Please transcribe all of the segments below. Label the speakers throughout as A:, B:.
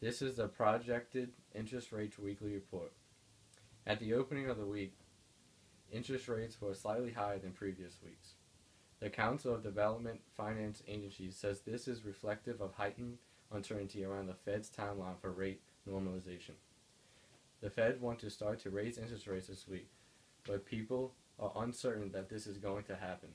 A: This is the projected interest rates weekly report. At the opening of the week, interest rates were slightly higher than previous weeks. The Council of Development Finance Agencies says this is reflective of heightened uncertainty around the Fed's timeline for rate normalization. The Fed wants to start to raise interest rates this week, but people are uncertain that this is going to happen.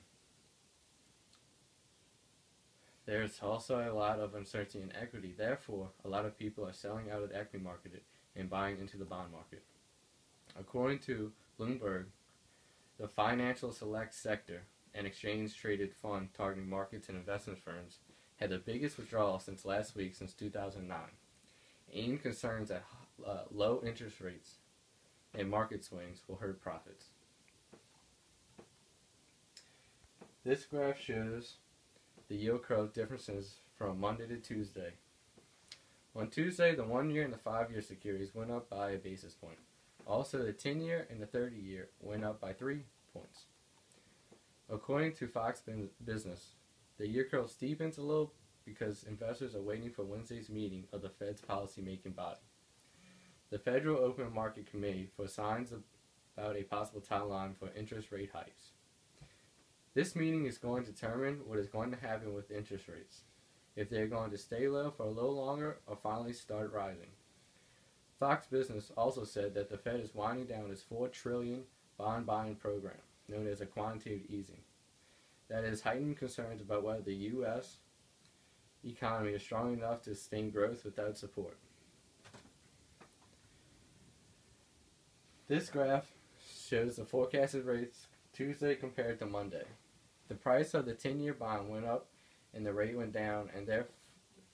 A: There's also a lot of uncertainty in equity. Therefore, a lot of people are selling out of the equity market and buying into the bond market. According to Bloomberg, the financial select sector, an exchange traded fund targeting markets and investment firms, had the biggest withdrawal since last week since 2009. AIM concerns that uh, low interest rates and market swings will hurt profits. This graph shows the yield curve differences from Monday to Tuesday. On Tuesday, the one year and the five year securities went up by a basis point. Also, the 10 year and the 30 year went up by three points. According to Fox Business, the yield curve steepens a little because investors are waiting for Wednesday's meeting of the Fed's policymaking body. The Federal Open Market Committee for signs about a possible timeline for interest rate hikes. This meeting is going to determine what is going to happen with interest rates, if they're going to stay low for a little longer or finally start rising. Fox Business also said that the Fed is winding down its 4 trillion bond buying program, known as a quantitative easing. That is heightened concerns about whether the US economy is strong enough to sustain growth without support. This graph shows the forecasted rates Tuesday compared to Monday. The price of the 10-year bond went up and the rate went down and there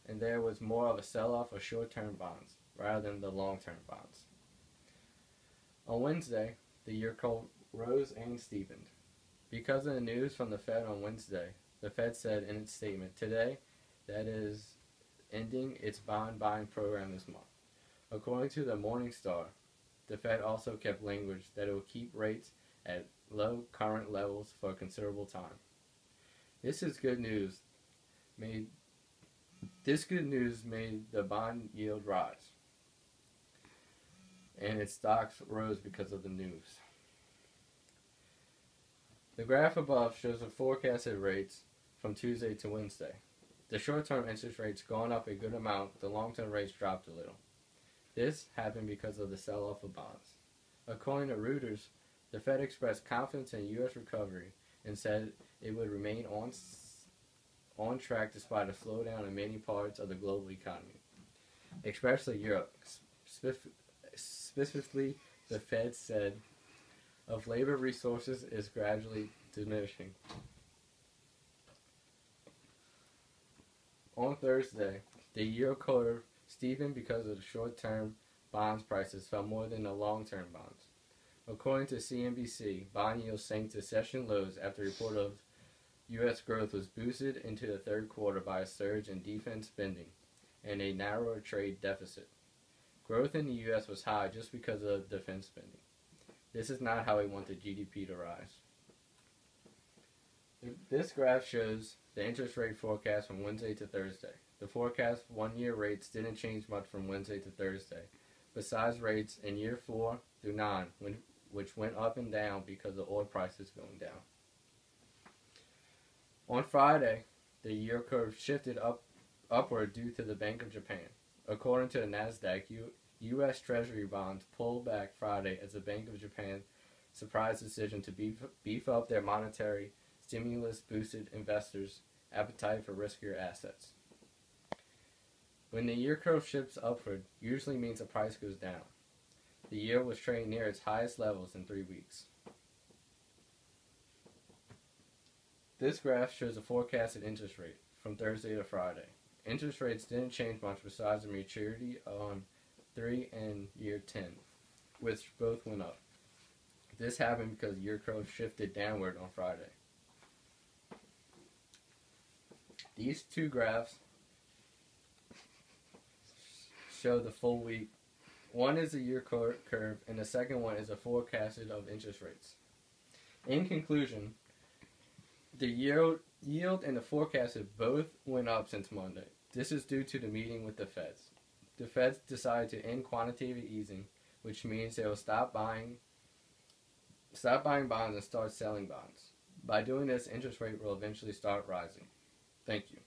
A: and there was more of a sell-off of short-term bonds rather than the long-term bonds. On Wednesday, the yield curve rose and steepened. Because of the news from the Fed on Wednesday, the Fed said in its statement today that is ending its bond buying program this month. According to the Morningstar, the Fed also kept language that it will keep rates at low current levels for a considerable time. This is good news. Made this good news made the bond yield rise, and its stocks rose because of the news. The graph above shows the forecasted rates from Tuesday to Wednesday. The short-term interest rates gone up a good amount, the long-term rates dropped a little. This happened because of the sell-off of bonds. According to Reuters, the Fed expressed confidence in U.S. recovery and said it would remain on, on track despite a slowdown in many parts of the global economy, especially Europe. Specifically, the Fed said of labor resources is gradually diminishing. On Thursday, the yield curve steepened because of the short-term bonds prices fell more than the long-term bonds. According to CNBC, bond yields sank to session lows after report of U.S. growth was boosted into the third quarter by a surge in defense spending and a narrower trade deficit. Growth in the U.S. was high just because of defense spending. This is not how we want the GDP to rise. This graph shows the interest rate forecast from Wednesday to Thursday. The forecast one year rates didn't change much from Wednesday to Thursday, besides rates in year 4 through 9, when which went up and down because the oil prices going down. On Friday, the yield curve shifted up upward due to the Bank of Japan. According to the Nasdaq, U, U.S. Treasury bonds pulled back Friday as the Bank of Japan surprise decision to beef, beef up their monetary stimulus boosted investors' appetite for riskier assets. When the yield curve shifts upward, usually means the price goes down. The yield was trading near its highest levels in three weeks. This graph shows the forecasted interest rate from Thursday to Friday. Interest rates didn't change much besides the maturity on 3 and year 10, which both went up. This happened because yield curve shifted downward on Friday. These two graphs show the full week one is a year curve, and the second one is a forecasted of interest rates. In conclusion, the yield, yield and the forecasted both went up since Monday. This is due to the meeting with the Feds. the Feds decided to end quantitative easing, which means they will stop buying stop buying bonds and start selling bonds. By doing this, interest rate will eventually start rising. Thank you.